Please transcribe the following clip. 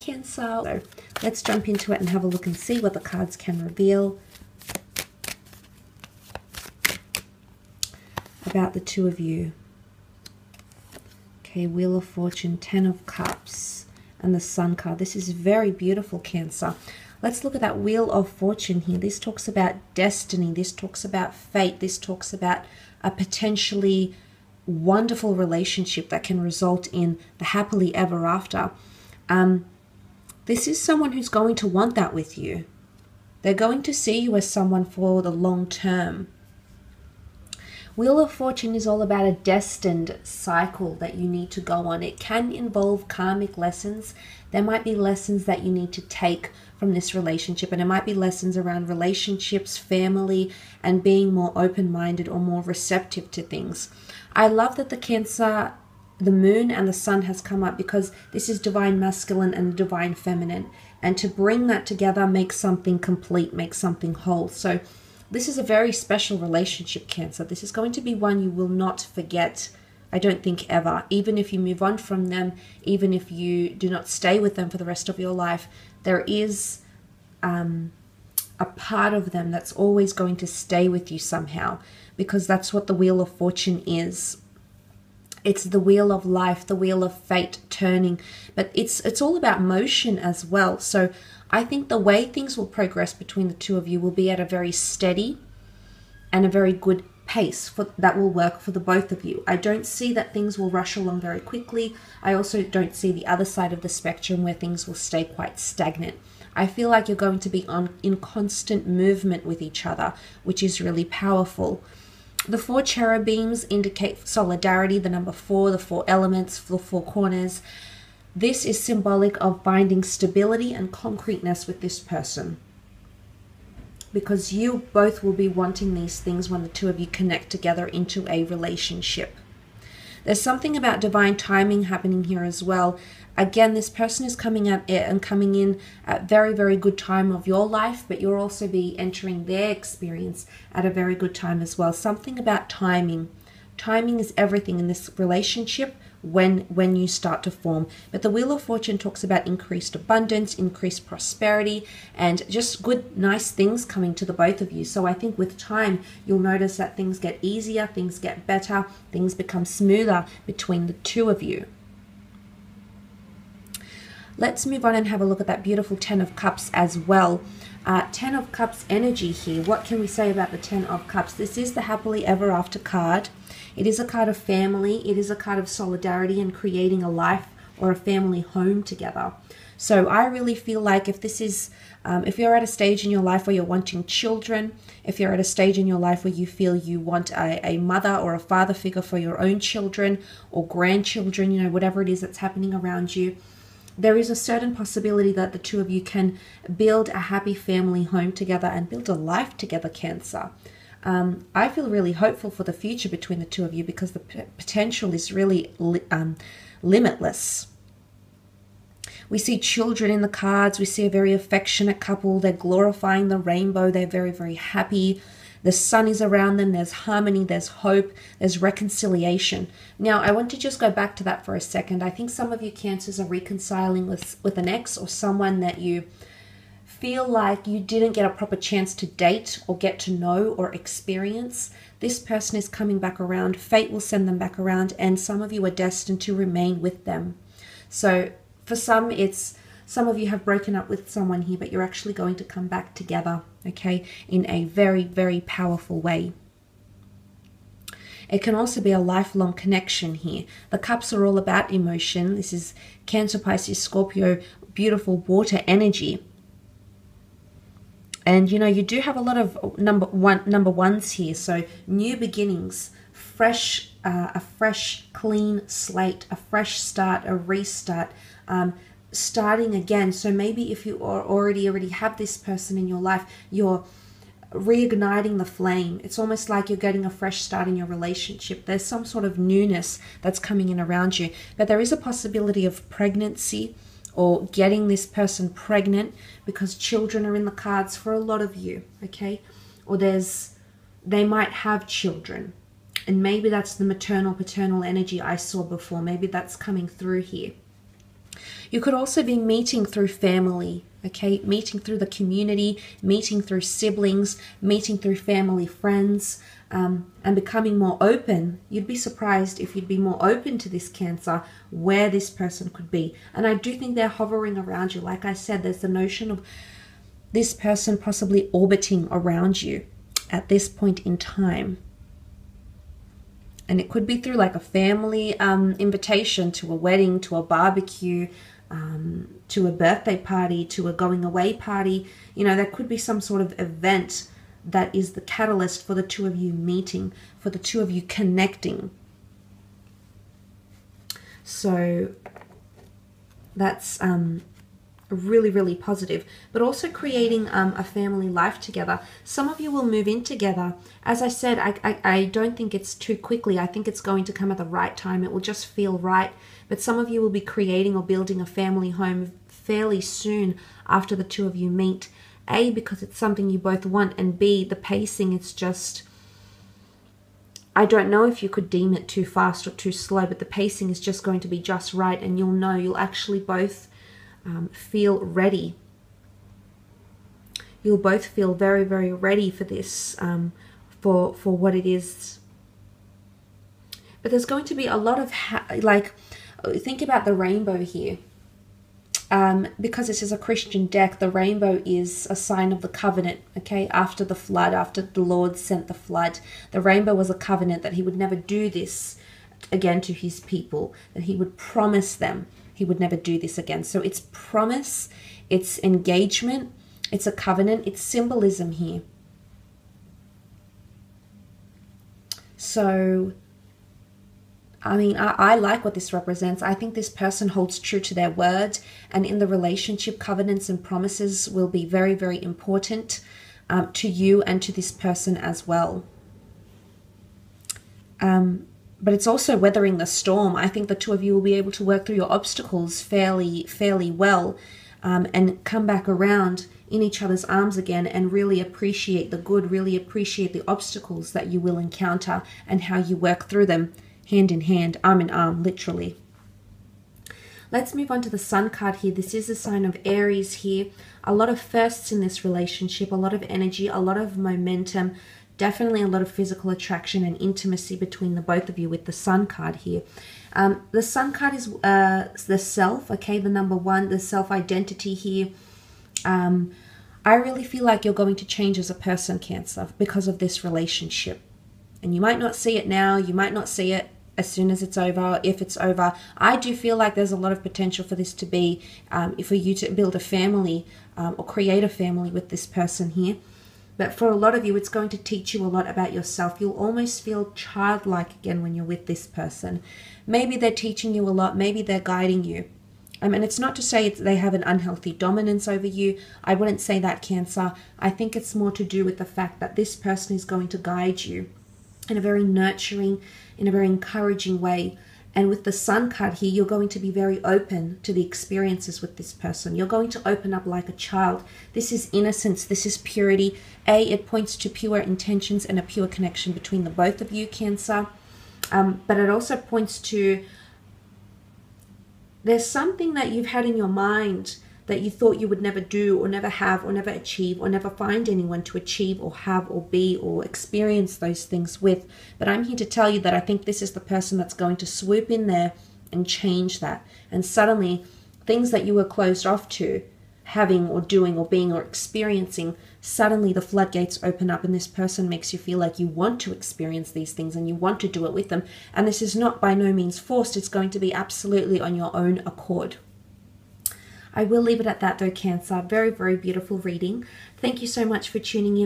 Cancer. So let's jump into it and have a look and see what the cards can reveal about the two of you. Okay, Wheel of Fortune, Ten of Cups, and the Sun card. This is very beautiful, Cancer. Let's look at that Wheel of Fortune here. This talks about destiny. This talks about fate. This talks about a potentially wonderful relationship that can result in the happily ever after. Um, this is someone who's going to want that with you. They're going to see you as someone for the long term. Wheel of Fortune is all about a destined cycle that you need to go on. It can involve karmic lessons. There might be lessons that you need to take from this relationship, and it might be lessons around relationships, family, and being more open minded or more receptive to things. I love that the Cancer the moon and the sun has come up because this is divine masculine and divine feminine. And to bring that together makes something complete, makes something whole. So, this is a very special relationship, Cancer. This is going to be one you will not forget, I don't think, ever. Even if you move on from them, even if you do not stay with them for the rest of your life, there is um, a part of them that's always going to stay with you somehow because that's what the Wheel of Fortune is it's the wheel of life the wheel of fate turning. But it's it's all about motion as well. So i think the way things will progress between the two of you will be at a very steady and a very good pace for that will work for the both of you. I don't see that things will rush along very quickly. I also don't see the other side of the spectrum where things will stay quite stagnant. I feel like you're going to be on in constant movement with each other, which is really powerful. The four cherubims indicate solidarity, the number four, the four elements, the four corners. This is symbolic of finding stability and concreteness with this person. Because you both will be wanting these things when the two of you connect together into a relationship. There's something about divine timing happening here as well. Again, this person is coming at it and coming in at very, very good time of your life, but you'll also be entering their experience at a very good time as well. Something about timing. Timing is everything in this relationship when when you start to form but the wheel of fortune talks about increased abundance increased prosperity and just good nice things coming to the both of you so i think with time you'll notice that things get easier things get better things become smoother between the two of you let's move on and have a look at that beautiful ten of cups as well uh, Ten of Cups energy here. What can we say about the Ten of Cups? This is the happily ever after card. It is a card of family. It is a card of solidarity and creating a life or a family home together. So I really feel like if this is, um, if you're at a stage in your life where you're wanting children, if you're at a stage in your life where you feel you want a, a mother or a father figure for your own children or grandchildren, you know, whatever it is that's happening around you, there is a certain possibility that the two of you can build a happy family home together and build a life together, Cancer. Um, I feel really hopeful for the future between the two of you because the p- potential is really li- um, limitless. We see children in the cards. We see a very affectionate couple. They're glorifying the rainbow. They're very, very happy. The sun is around them, there's harmony, there's hope, there's reconciliation. Now, I want to just go back to that for a second. I think some of you cancers are reconciling with, with an ex or someone that you feel like you didn't get a proper chance to date or get to know or experience. This person is coming back around. Fate will send them back around, and some of you are destined to remain with them. So, for some, it's some of you have broken up with someone here, but you're actually going to come back together, okay, in a very, very powerful way. It can also be a lifelong connection here. The cups are all about emotion. This is Cancer, Pisces, Scorpio, beautiful water energy. And you know, you do have a lot of number one number ones here. So new beginnings, fresh, uh, a fresh, clean slate, a fresh start, a restart. Um, starting again. So maybe if you are already already have this person in your life, you're reigniting the flame. It's almost like you're getting a fresh start in your relationship. There's some sort of newness that's coming in around you. But there is a possibility of pregnancy or getting this person pregnant because children are in the cards for a lot of you, okay? Or there's they might have children. And maybe that's the maternal paternal energy I saw before. Maybe that's coming through here. You could also be meeting through family, okay? Meeting through the community, meeting through siblings, meeting through family friends, um, and becoming more open. You'd be surprised if you'd be more open to this cancer, where this person could be. And I do think they're hovering around you. Like I said, there's the notion of this person possibly orbiting around you at this point in time and it could be through like a family um, invitation to a wedding, to a barbecue, um, to a birthday party, to a going away party. You know, there could be some sort of event that is the catalyst for the two of you meeting, for the two of you connecting. So that's um, really, really positive, but also creating um, a family life together. Some of you will move in together. As I said, I, I, I, don't think it's too quickly. I think it's going to come at the right time. It will just feel right. But some of you will be creating or building a family home fairly soon after the two of you meet. A, because it's something you both want, and B, the pacing, it's just. I don't know if you could deem it too fast or too slow, but the pacing is just going to be just right, and you'll know you'll actually both um, feel ready. You'll both feel very, very ready for this, um, for for what it is. But there's going to be a lot of like, think about the rainbow here. Um, because this is a Christian deck, the rainbow is a sign of the covenant. Okay, after the flood, after the Lord sent the flood, the rainbow was a covenant that He would never do this again to His people, that He would promise them he would never do this again. So it's promise, it's engagement, it's a covenant, it's symbolism here. So, I mean, I, I, like what this represents. I think this person holds true to their word, and in the relationship, covenants and promises will be very, very important um, to you and to this person as well. Um, but it's also weathering the storm. I think the two of you will be able to work through your obstacles fairly fairly well, um, and come back around in each other's arms again and really appreciate the good, really appreciate the obstacles that you will encounter and how you work through them hand in hand, arm in arm, literally. Let's move on to the Sun card here. This is a sign of Aries here. A lot of firsts in this relationship, a lot of energy, a lot of momentum, definitely a lot of physical attraction and intimacy between the both of you with the sun card here. Um, the sun card is uh, the self, okay, the number one, the self identity here. Um, I really feel like you're going to change as a person, Cancer, because of this relationship. And you might not see it now, you might not see it as soon as it's over, if it's over. I do feel like there's a lot of potential for this to be, um, for you to build a family um, or create a family with this person here. But for a lot of you, it's going to teach you a lot about yourself. You'll almost feel childlike again when you're with this person. Maybe they're teaching you a lot, maybe they're guiding you. Um, and it's not to say they have an unhealthy dominance over you. I wouldn't say that, Cancer. I think it's more to do with the fact that this person is going to guide you in a very nurturing, in a very encouraging way. And with the sun card here, you're going to be very open to the experiences with this person. You're going to open up like a child. This is innocence. This is purity. A, it points to pure intentions and a pure connection between the both of you, Cancer. Um, but it also points to there's something that you've had in your mind that you thought you would never do or never have or never achieve or never find anyone to achieve or have or be or experience those things with. But I'm here to tell you that I think this is the person that's going to swoop in there and change that. And suddenly, things that you were closed off to having or doing or being or experiencing, suddenly the floodgates open up and this person makes you feel like you want to experience these things and you want to do it with them. And this is not by no means forced, it's going to be absolutely on your own accord. I will leave it at that though, Cancer. Very, very beautiful reading. Thank you so much for tuning in.